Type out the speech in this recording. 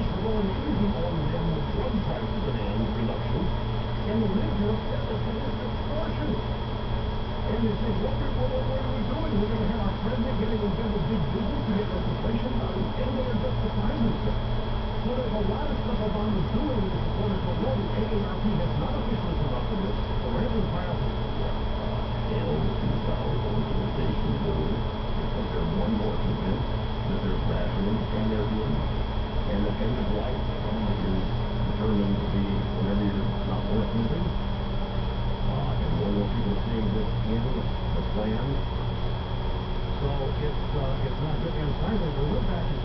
in on with drug price demand reduction. And the are that this is extortion. And they say, what, what, are doing? We're going to have our president getting involved with big business to get legislation done, and they're justifying themselves. So there's a lot of stuff Obama's doing And of life only is determined to be whenever you're not worth moving. Uh, and more and more people are seeing this in the plan. So it's, uh, it's not good. And finally, the look back is